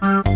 Thank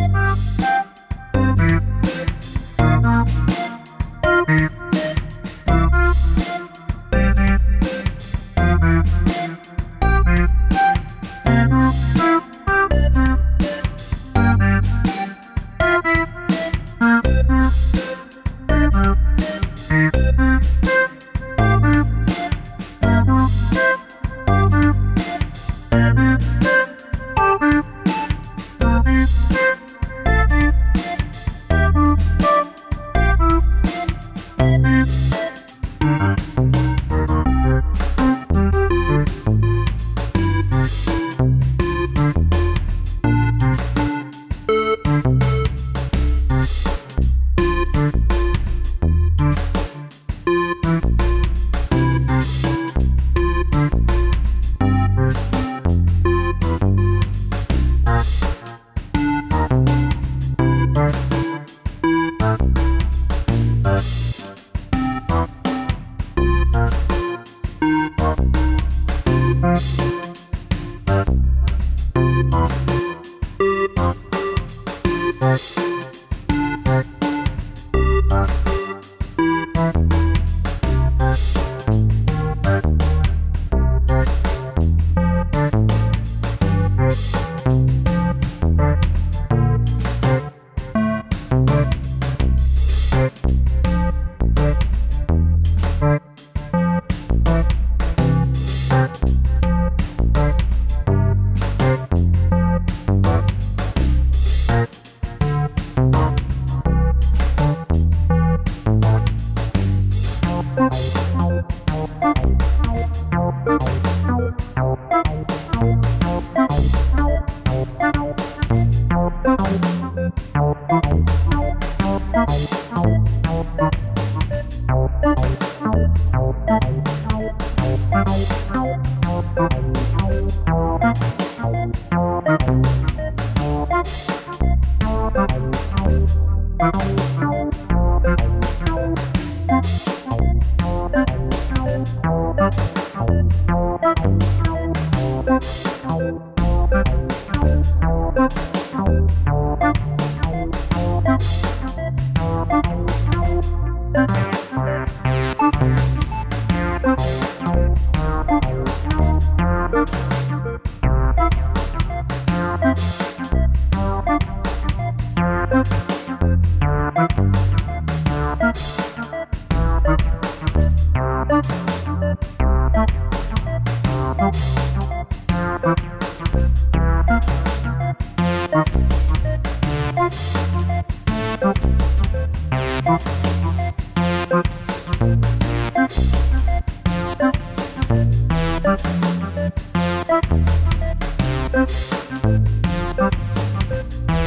Bye.